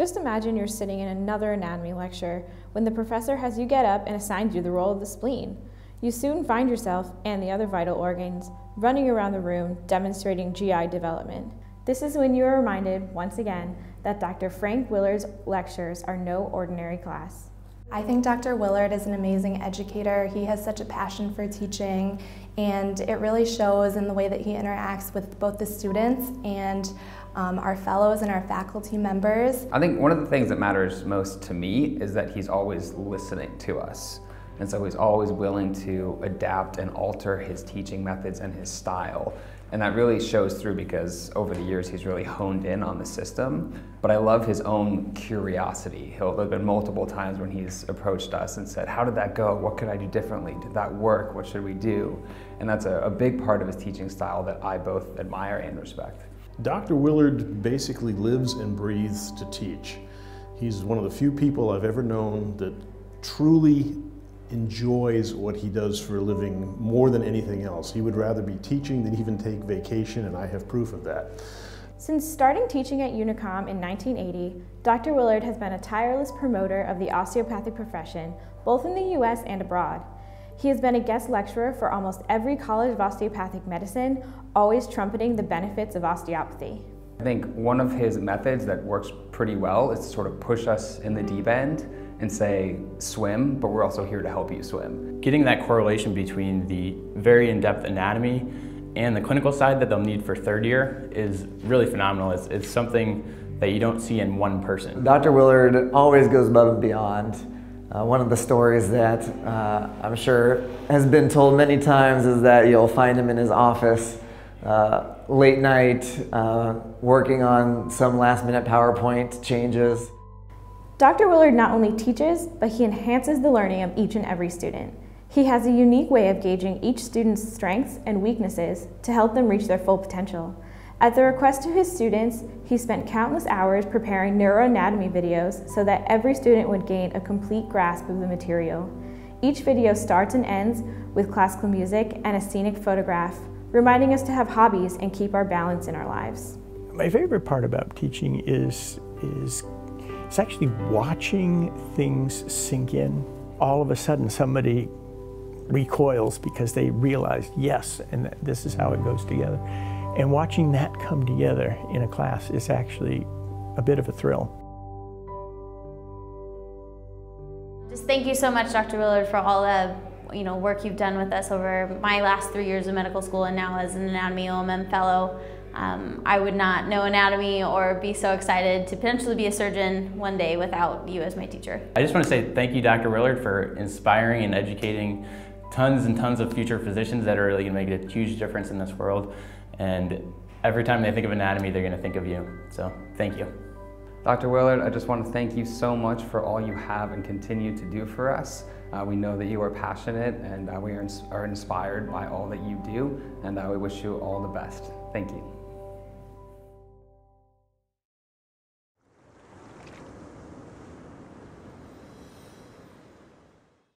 Just imagine you're sitting in another anatomy lecture when the professor has you get up and assigns you the role of the spleen. You soon find yourself and the other vital organs running around the room demonstrating GI development. This is when you are reminded, once again, that Dr. Frank Willard's lectures are no ordinary class. I think Dr. Willard is an amazing educator. He has such a passion for teaching, and it really shows in the way that he interacts with both the students and um, our fellows and our faculty members. I think one of the things that matters most to me is that he's always listening to us. And so he's always willing to adapt and alter his teaching methods and his style. And that really shows through because over the years he's really honed in on the system. But I love his own curiosity. He'll, there have been multiple times when he's approached us and said, How did that go? What could I do differently? Did that work? What should we do? And that's a, a big part of his teaching style that I both admire and respect. Dr. Willard basically lives and breathes to teach. He's one of the few people I've ever known that truly enjoys what he does for a living more than anything else. He would rather be teaching than even take vacation, and I have proof of that. Since starting teaching at UNECOM in 1980, Dr. Willard has been a tireless promoter of the osteopathic profession, both in the US and abroad. He has been a guest lecturer for almost every College of Osteopathic Medicine, always trumpeting the benefits of osteopathy. I think one of his methods that works pretty well is to sort of push us in the deep end and say, swim, but we're also here to help you swim. Getting that correlation between the very in-depth anatomy and the clinical side that they'll need for third year is really phenomenal. It's, it's something that you don't see in one person. Dr. Willard always goes above and beyond. Uh, one of the stories that uh, I'm sure has been told many times is that you'll find him in his office uh, late night uh, working on some last minute PowerPoint changes. Dr. Willard not only teaches, but he enhances the learning of each and every student. He has a unique way of gauging each student's strengths and weaknesses to help them reach their full potential. At the request of his students, he spent countless hours preparing neuroanatomy videos so that every student would gain a complete grasp of the material. Each video starts and ends with classical music and a scenic photograph, reminding us to have hobbies and keep our balance in our lives. My favorite part about teaching is, is it's actually watching things sink in. All of a sudden somebody recoils because they realize, yes, and this is how it goes together. And watching that come together in a class is actually a bit of a thrill. Just thank you so much, Dr. Willard, for all the you know work you've done with us over my last three years of medical school and now as an anatomy OMM fellow. Um, I would not know anatomy or be so excited to potentially be a surgeon one day without you as my teacher. I just want to say thank you, Dr. Willard, for inspiring and educating tons and tons of future physicians that are really going to make a huge difference in this world. And every time they think of anatomy, they're going to think of you. So thank you. Dr. Willard, I just want to thank you so much for all you have and continue to do for us. Uh, we know that you are passionate and uh, we are, ins are inspired by all that you do, and uh, we wish you all the best. Thank you.